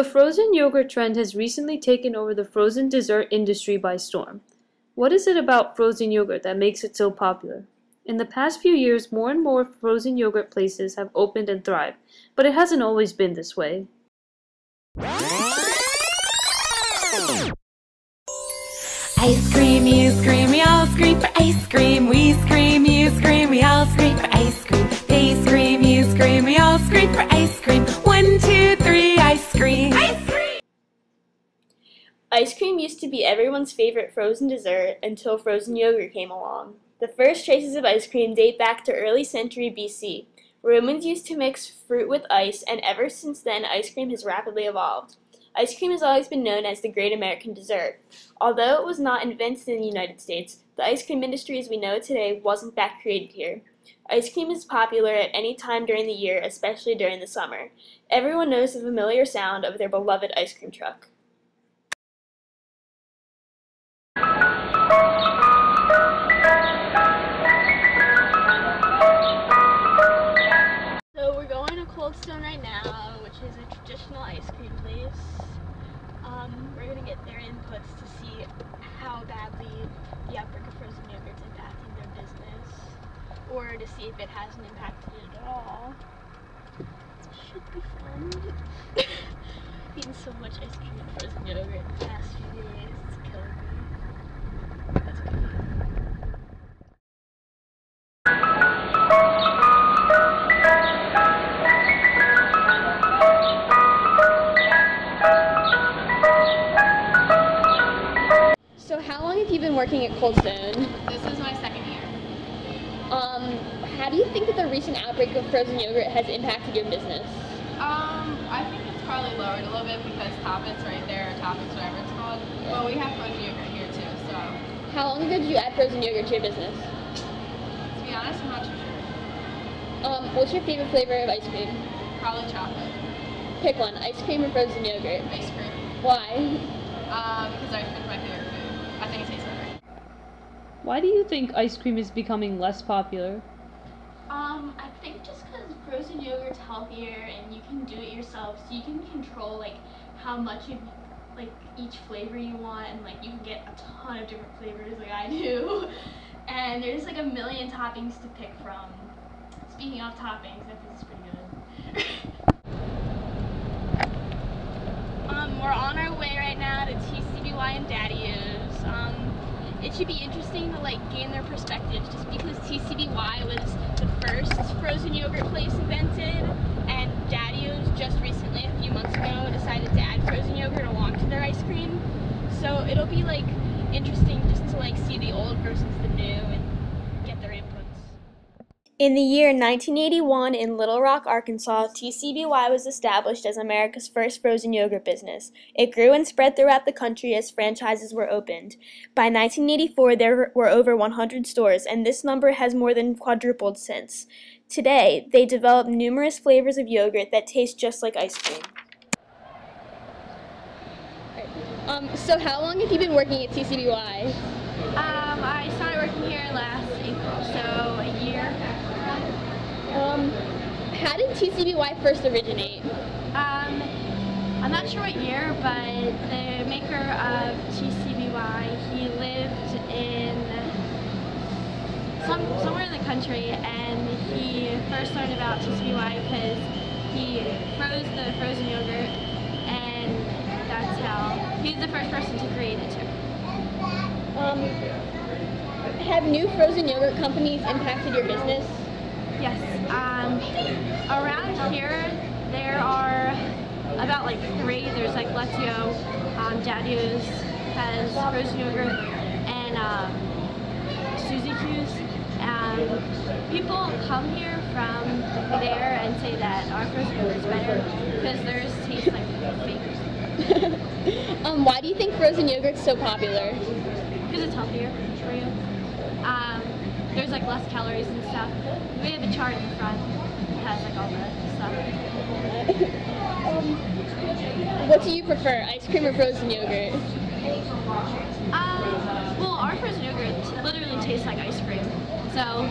The frozen yogurt trend has recently taken over the frozen dessert industry by storm. What is it about frozen yogurt that makes it so popular? In the past few years, more and more frozen yogurt places have opened and thrived, but it hasn't always been this way. Ice cream, you scream, we all scream for ice cream. We scream, you scream, we all scream for ice cream. They scream, you scream, we all scream for ice cream. One, two, cream. Ice cream! Ice cream used to be everyone's favorite frozen dessert until frozen yogurt came along. The first traces of ice cream date back to early century BC. Romans used to mix fruit with ice, and ever since then, ice cream has rapidly evolved. Ice cream has always been known as the great American dessert. Although it was not invented in the United States, the ice cream industry as we know it today was in fact created here. Ice cream is popular at any time during the year, especially during the summer. Everyone knows the familiar sound of their beloved ice cream truck. So we're going to Cold Stone right now, which is a traditional ice cream place. Um, we're gonna get their inputs to see how badly the outbreak of frozen yogurt is impacting their business, or to see if it hasn't impacted it at all. Should be fun. Eating so much ice cream and frozen yogurt the past few days, it's killing me. So how long have you been working at Cold Stone? This is my second year. Um, how do you think that the recent outbreak of frozen yogurt has impacted your business? Um, I think it's probably lowered a little bit because Toppets right there, or Toppets, whatever it's called. But we have frozen yogurt here too, so How long ago did you add frozen yogurt to your business? to be honest, I'm not too sure. Um, what's your favorite flavor of ice cream? Probably chocolate Pick one, ice cream or frozen yogurt. ice cream. Why? Um, because ice cream's my favorite food. I think it tastes. Why do you think ice cream is becoming less popular? Um, I think just because frozen yogurt's healthier and you can do it yourself, so you can control like how much of like each flavor you want, and like you can get a ton of different flavors like I do. And there's like a million toppings to pick from. Speaking of toppings, I think it's pretty good. um, we're on our way right now to TCBY and Daddy-O's. It should be interesting to like gain their perspective just because TCBY was the first frozen yogurt place invented and Daddy-O's just recently a few months ago decided to add frozen yogurt along to their ice cream. So it'll be like interesting just to like see the old versus the new and get their inputs. In the year 1981 in Little Rock, Arkansas, TCBY was established as America's first frozen yogurt business. It grew and spread throughout the country as franchises were opened. By 1984, there were over 100 stores, and this number has more than quadrupled since. Today, they develop numerous flavors of yogurt that taste just like ice cream. Um, so how long have you been working at TCBY? Um, I started working here last April, so a year. Um, how did TCBY first originate? Um, I'm not sure what year, but the maker of TCBY, he lived in some somewhere in the country, and he first learned about TCBY because he froze the frozen yogurt, and that's how he's the first person to create it too. Um, have new frozen yogurt companies impacted your business? Yes. Um, around here, there are about like three. There's like Letio, um, Daddy's has frozen yogurt, and um, Suzy Q's. Um, people come here from there and say that our frozen yogurt is better because theirs tastes like fake. um, why do you think frozen yogurt's so popular? Because it's healthier for you. Um, there's like less calories and stuff. We have a chart in front that has like all the stuff. um, what do you prefer, ice cream or frozen yogurt? Um, well, our frozen yogurt literally tastes like ice cream. So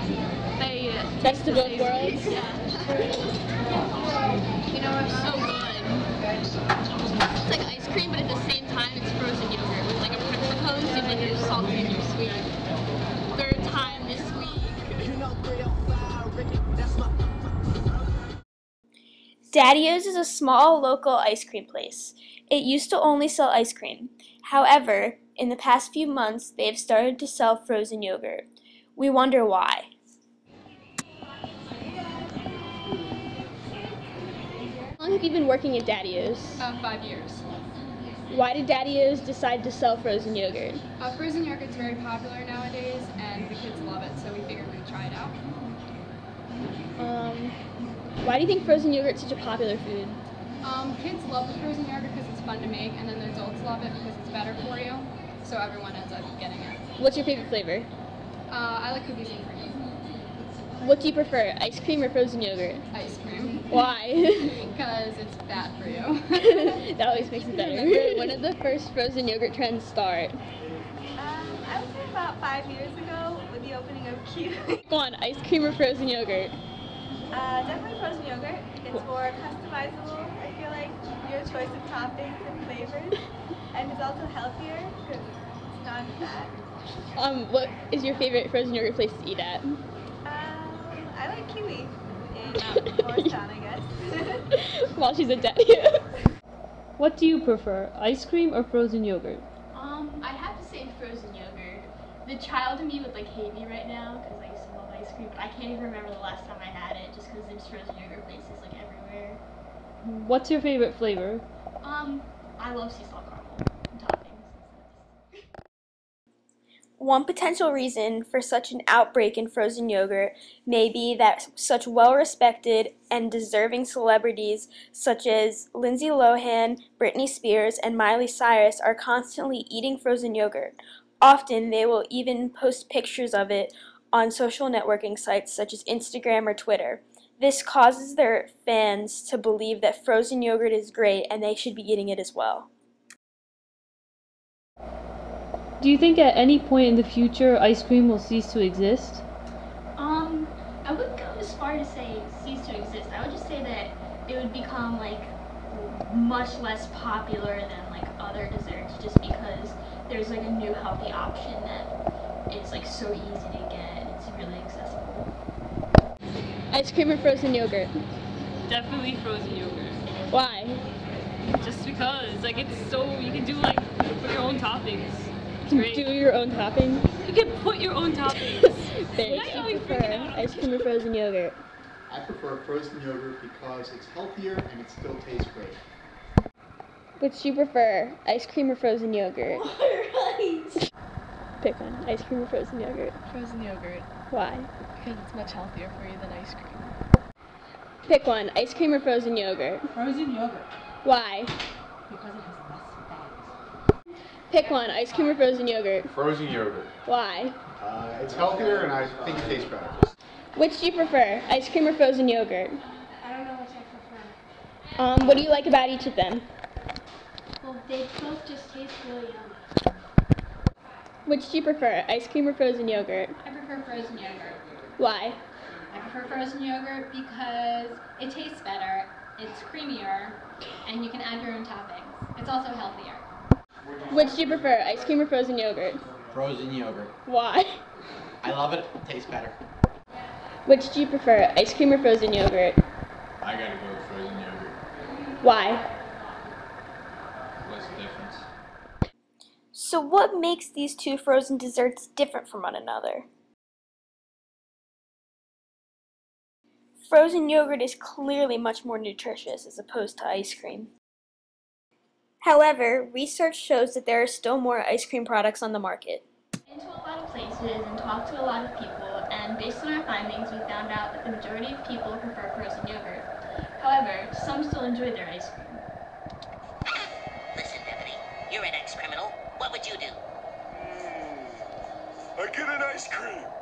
they uh, Best taste of both worlds? Yeah. You know what's so good? It's like ice cream, but at the same Daddy-O's is a small local ice cream place. It used to only sell ice cream. However, in the past few months, they have started to sell frozen yogurt. We wonder why. How long have you been working at Daddy-O's? Uh, five years. Why did Daddy-O's decide to sell frozen yogurt? Uh, frozen yogurt's very popular nowadays, and the kids love it, so we figured we'd try it out. Um, why do you think frozen yogurt is such a popular food? Um, kids love the frozen yogurt because it's fun to make, and then the adults love it because it's better for you. So everyone ends up getting it. What's your favorite flavor? Uh, I like cookies and cream. What do you prefer, ice cream or frozen yogurt? Ice cream. Why? Because it's bad for you. that always makes it better. when did the first frozen yogurt trend start? Um, I would say about five years ago with the opening of Q. Go on, ice cream or frozen yogurt? Uh, definitely frozen yogurt. It's more customizable. I feel like your choice of toppings and flavors, and it's also healthier because it's non-fat. Um, what is your favorite frozen yogurt place to eat at? Um, I like kiwi in um, Morristown, I guess. While she's a daddy. What do you prefer, ice cream or frozen yogurt? Um, I have to say frozen yogurt. The child in me would like hate me right now because I used to love ice cream, but I can't even remember the last time I had it just because there's frozen yogurt places like everywhere. What's your favorite flavor? Um, I love sea salt caramel and toppings. One potential reason for such an outbreak in frozen yogurt may be that such well respected and deserving celebrities such as Lindsay Lohan, Britney Spears, and Miley Cyrus are constantly eating frozen yogurt. Often they will even post pictures of it on social networking sites such as Instagram or Twitter. This causes their fans to believe that frozen yogurt is great and they should be eating it as well. Do you think at any point in the future ice cream will cease to exist? Um, I wouldn't go as far to say cease to exist. I would just say that it would become like much less popular than like other desserts just because there's like a new healthy option that is like so easy to get and it's really accessible. Ice cream or frozen yogurt? Definitely frozen yogurt. Why? Just because, like, it's so you can do like put your own toppings. It's Do great. your own toppings? You can put your own toppings. Thanks. Now You prefer ice cream or frozen yogurt? I prefer frozen yogurt because it's healthier and it still tastes great. Which do you prefer, ice cream or frozen yogurt? Pick one, ice cream or frozen yogurt. Frozen yogurt Why? because it's much healthier for you than ice cream. Pick one, ice cream or frozen yogurt. Frozen yogurt Why? because it has less fat. Pick one, ice cream or frozen yogurt. Frozen yogurt. Why? Uh, it's healthier and I think it tastes better. Which do you prefer, ice cream or frozen yogurt? I don't know what I prefer. Um, what do you like about each of them? Well, they both just taste really yummy. Which do you prefer, ice cream or frozen yogurt? I prefer frozen yogurt. Why? I prefer frozen yogurt because it tastes better, it's creamier, and you can add your own toppings. It's also healthier. Which do you prefer, ice cream or frozen yogurt? Frozen yogurt. Why? I love it. Tastes better. Which do you prefer, ice cream or frozen yogurt? I gotta go with frozen yogurt. Why? What's the difference? So, what makes these two frozen desserts different from one another? Frozen yogurt is clearly much more nutritious as opposed to ice cream. However, research shows that there are still more ice cream products on the market. Been to a lot of places and talked to a lot of people, and based on our findings, we found out that the majority of people prefer frozen yogurt. However, some still enjoy their ice cream. Listen, Deputy, you're an ex-criminal. What would you do? I get an ice cream.